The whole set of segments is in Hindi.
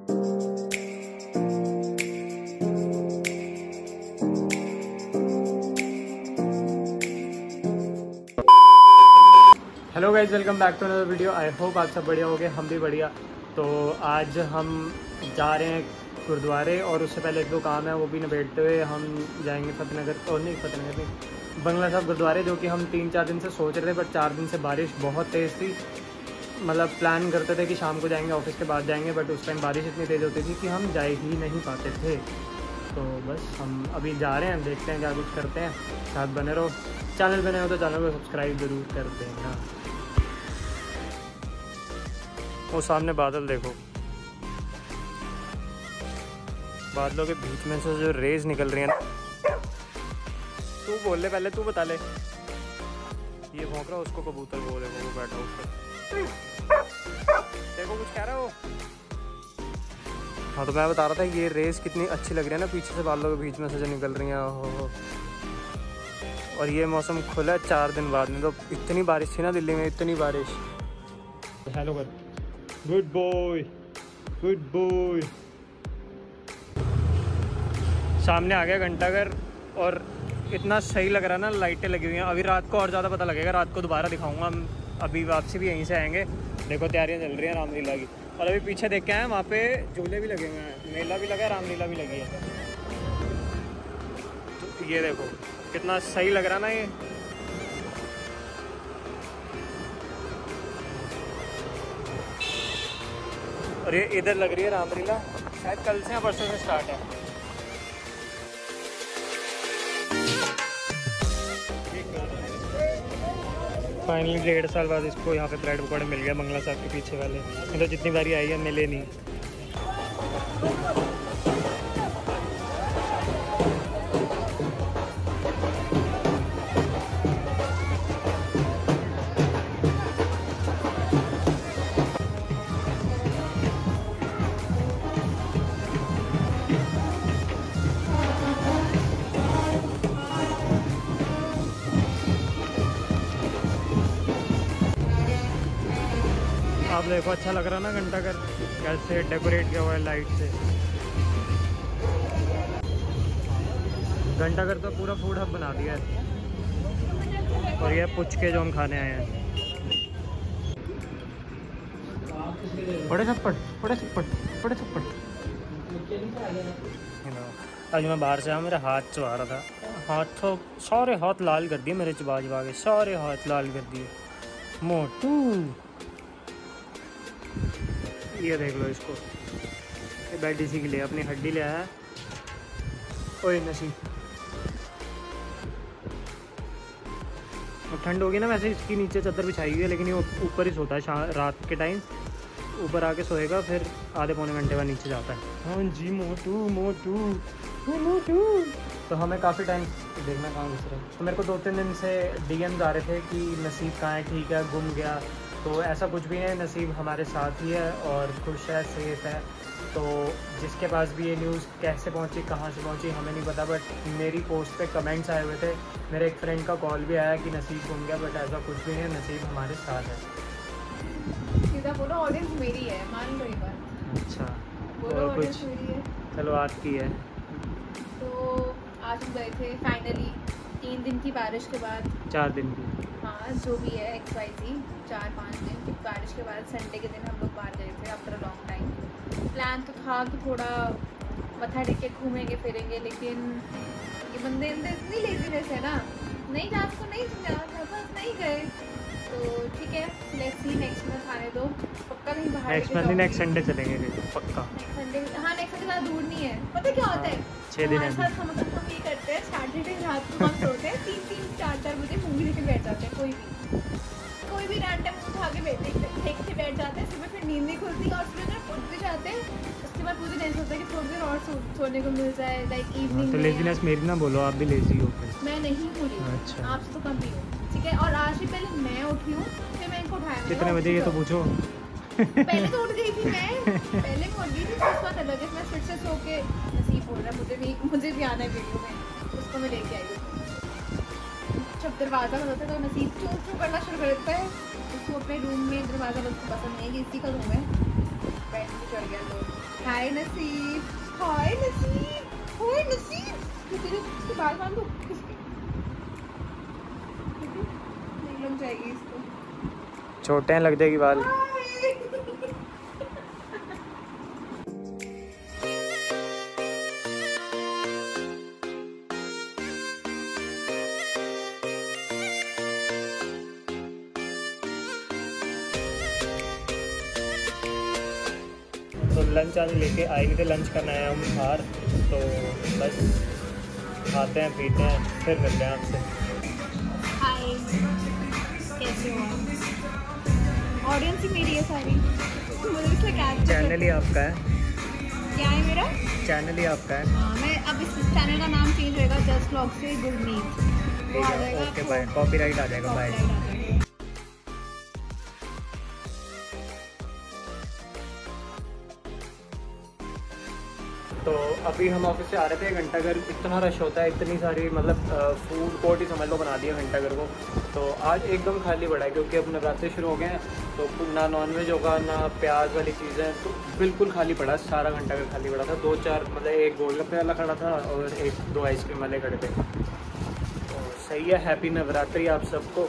Hello guys welcome back to another video I hope आप सब बढ़िया हो गए हम भी बढ़िया। तो आज हम जा रहे हैं गुरुद्वारे और उससे पहले एक दो काम है, वो भी निबेटते हुए हम जाएँगे फतेहनगर, और नहीं, फतेहनगर नहीं, बंगला साहब गुरुद्वारे, जो कि हम तीन चार दिन से सोच रहे थे बट चार दिन से बारिश बहुत तेज़ थी। मतलब प्लान करते थे कि शाम को जाएँगे ऑफ़िस के बाद जाएँगे बट उस टाइम बारिश इतनी तेज़ होती थी कि हम जा ही नहीं पाते थे। तो बस हम अभी जा रहे हैं देखते हैं क्या कुछ करते हैं। साथ बने रहो। चैनल बने हो तो चैनल को सब्सक्राइब ज़रूर कर देना। वो सामने बादल देखो। बादलों के बीच में से जो रेज निकल रही है ना। तू बोल ले पहले तू बता ले। ये भौंक रहा उसको कबूतर बोले वो बैठा ऊपर। देखो कुछ कह रहा हो। हाँ तो मैं बता रहा था ये रेस कितनी अच्छी लग रही है ना पीछे से बालों के बीच में से जो निकल रही हैं हो और ये मौसम खुला है चार दिन बाद में तो इतनी बारिश थी ना दिल्ली में इतनी बारिश। हेलो कर गुड बॉय गुड बॉय सामने आ गया घंटाघर और इतना सही लग रहा है ना लाइटें लगी हुई हैं। अभी रात को और ज़्यादा पता लगेगा रात को दोबारा दिखाऊँगा। हम अभी वापसी भी यहीं से आएँगे। देखो तैयारियाँ चल रही हैं रामलीला की। और अभी पीछे देख के आए वहाँ पे झूले भी लगे हुए हैं। मेला भी लगा है, रामलीला भी लगी है। तो ये देखो, कितना सही लग रहा ना ये। और ये इधर लग रही है रामलीला। शायद कल से या परसों से स्टार्ट है। फाइनली डेढ़ साल बाद इसको यहाँ पे ब्रेड पकौड़े मिल गया मंगला साहब के पीछे वाले। मतलब तो जितनी बारी आई है, मिले नहीं। आप देखो अच्छा लग रहा ना घंटा घर, कैसे डेकोरेट किया हुआ है लाइट से। घंटा घर तो पूरा फ़ूड हब बना दिया है। और ये पुचके जो हम खाने आए हैं। बड़े थप्पड़ बड़े थप्पड़ बड़े थप्पड़। आज मैं बाहर से आया, मेरा हाथ चबा रहा था। हाथ, सारे हाथ लाल कर दिए मेरे चबा चबा के, सारे हाथ लाल कर दिए। मोटू। ये देख लो इसको। ये बैठ इसी के लिए अपनी हड्डी ले आया। ओए नसीब अब ठंड होगी ना वैसे इसकी नीचे चादर बिछाई हुई है लेकिन ये ऊपर ही सोता है रात के टाइम। ऊपर आके सोएगा फिर आधे पौने घंटे बाद नीचे जाता है। हाँ जी मोटू मोटू। मोटू। तो हमें काफ़ी टाइम देखना कहाँ घुस रहे तो मेरे को दो तीन दिन से डीएम्स आ रहे थे कि नसीब कहाँ है ठीक है गुम गया। तो ऐसा कुछ भी नहीं नसीब हमारे साथ ही है और खुश है सेफ़ है। तो जिसके पास भी ये न्यूज़ कैसे पहुँची कहाँ से पहुँची हमें नहीं पता बट मेरी पोस्ट पे कमेंट्स आए हुए थे। मेरे एक फ्रेंड का कॉल भी आया कि नसीब घूम गया बट ऐसा कुछ भी नहीं नसीब हमारे साथ है। बोलो ऑडियंस मेरी है मान लो अच्छा बोलो और कुछ? मेरी है। चलो आपकी है। तो आज हम गए थे फाइनली तीन दिन की बारिश के बाद। चार दिन की। हाँ जो भी है एक्स वाई जी चार पाँच दिन बारिश के बाद संडे के दिन हम लोग बाहर गए थे आफ्टर लॉन्ग टाइम प्लान तो था कि थोड़ा मथा टेक के घूमेंगे, फिरेंगे, लेकिन ये बंदे अंदर इतनी लेजीनेस है ना। नहीं, रात आपको नहीं जाना बस नहीं गए। तो ठीक है लेट्स सी नेक्स्ट मंथ आने दो। कहीं बाहर नेक्स्ट मंथ नेक्स्ट संडे चलेंगे फिर पक्का। संडे हाँ नेक्स्ट संडे ज़्यादा दूर नहीं है। पता क्या होता है? छः दिन हमारे है साथ हम हम ये करते हैं सैटरडे रात को हम सोते हैं तीन तीन चार चार बजे मूवी देखे बैठ जाते हैं कोई भी। कोई भी रैंडम उठा के बैठ देख के बैठ जाते हैं सुबह फिर नींद नहीं खुलती और सुबह जब उठ भी जाते हैं। उसके बाद पूरे दिन सोचते हैं कि थोड़ी देर और सोने को मिल जाए लाइक इवनिंग तो लेजीनेस मेरी ना बोलो आप भी लेजी हो फिर। मैं नहीं पूरी अच्छा। आपसे तो कम ही हूँ ठीक है? और आज भी पहले मैं उठी हूँ फिर मैं इनको उठाया कितने बजे ये तो पूछो। जाओ।" पहले तो उठ गई थी मैं। पहले मैं उठ गई थी तो उसका अलग मैं फिर से सो के नसीब बोल रहा है। मुझे भी मुझे भी आना है वीडियो में। उसको मैं लेके आई जब दरवाज़ा खोलता है तो नसीब चू चू करना शुरू कर देता है। उसको अपने रूम में दरवाज़ा उसको पसंद नहीं है इसी का रूम है। बेड में चढ़ गया तो। हाय नसीब हाय नसीब हाय नसीब। तो तेरे इसके बाल बाँध दो किसके नहीं लग जाएगी इसको। छोटे हैं लग जाएगी बाल। लंच आज लेके आए नहीं थे लंच करना है हम बाहर। तो बस खाते हैं पीते हैं फिर मिलते हैं आपसे। कैसे हो ऑडियंस ही मेरी है सारी। चैनल ही आपका है। क्या है मेरा? चैनल ही आपका है। हाँ मैं अब इस चैनल का नाम चेंज होएगा जस्ट ब्लॉग से गुड नीट ठीक है ओके बाय कॉपीराइट आ जाएगा बाय तो अभी हम ऑफ़िस से आ रहे थे घंटा घर इतना रश होता है, इतनी सारी मतलब फ़ूड कोर्ट ही समझ लो बना दिया घंटा घर को। तो आज एकदम खाली पड़ा है, क्योंकि अब नवरात्रि शुरू हो गए हैं तो ना नॉनवेज होगा, ना प्याज वाली चीज़ें तो बिल्कुल खाली पड़ा, सारा घंटा घर खाली पड़ा था। दो चार मतलब एक गोलगप्पे वाला खड़ा था और एक, दो आइसक्रीम वाले खड़े थे। तो सही है हैप्पी नवरात्रि आप सबको।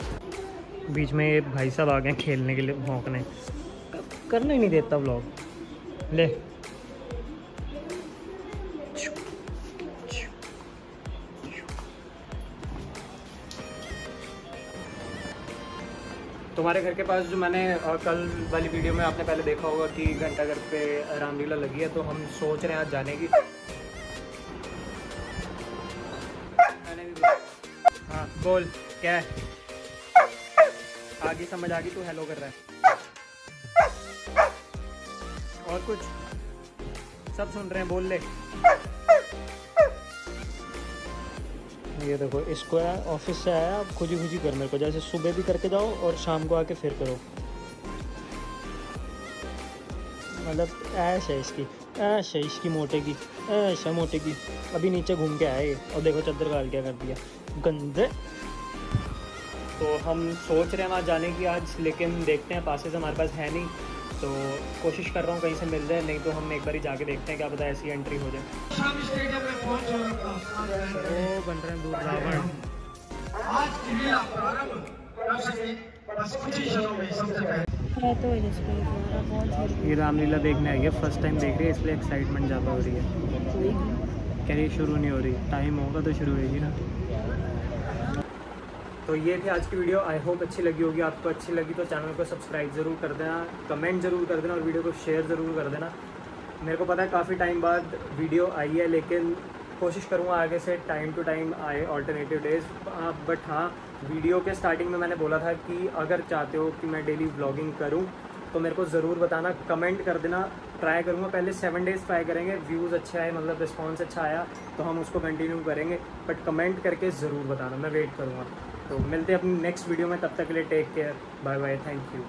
बीच में ये भाई साहब आ गए खेलने के लिए, भौंकने। करना ही नहीं देता ब्लॉग ले। तुम्हारे घर के पास जो मैंने कल वाली वीडियो में आपने पहले देखा होगा कि घंटा घर पे रामलीला लगी है तो हम सोच रहे हैं आज जाने की। मैंने भी हाँ बोल, क्या है? आगे समझ आ गई, तू हेलो कर रहा है। और कुछ? सब सुन रहे हैं, बोल ले। ये देखो इसको है ऑफ़िस से आया अब खुजी खुजी कर मेरे को, जैसे सुबह भी करके जाओ और शाम को आके फिर करो। मतलब ऐश है इसकी, ऐश है इसकी मोटे की, ऐश है मोटे की। अभी नीचे घूम के आए, और देखो चद्दर गाल क्या कर दिया। गंदे। तो हम सोच रहे हैं वहाँ जाने की आज, लेकिन देखते हैं, पासेस हमारे पास है नहीं। तो कोशिश कर रहा हूँ कहीं से मिल जाए नहीं तो हम एक बार ही जाके देखते हैं क्या पता ऐसी एंट्री हो जाए। वो बन रहे हैं दूध रावण तो ये रामलीला देखने आई है फ़र्स्ट टाइम देख रही है इसलिए एक्साइटमेंट ज़्यादा हो रही है। कह रही शुरू नहीं हो रही टाइम होगा तो शुरू होगी ना। तो ये थी आज की वीडियो। आई होप अच्छी लगी होगी। आपको अच्छी लगी तो चैनल को सब्सक्राइब ज़रूर कर देना कमेंट ज़रूर कर देना और वीडियो को शेयर ज़रूर कर देना। मेरे को पता है काफ़ी टाइम बाद वीडियो आई है, लेकिन कोशिश करूँगा आगे से टाइम टू टाइम आए ऑल्टरनेटिव डेज़ बट हाँ वीडियो के स्टार्टिंग में मैंने बोला था कि अगर चाहते हो कि मैं डेली ब्लॉगिंग करूँ तो मेरे को ज़रूर बताना। कमेंट कर देना ट्राई करूँगा। पहले सेवन डेज़ ट्राई करेंगे। व्यूज़ अच्छे आए मतलब रिस्पॉन्स अच्छा आया तो हम उसको कंटिन्यू करेंगे। बट कमेंट करके ज़रूर बताना। मैं वेट करूँगा। तो मिलते हैं अपनी नेक्स्ट वीडियो में, तब तक के लिए take care bye bye thank you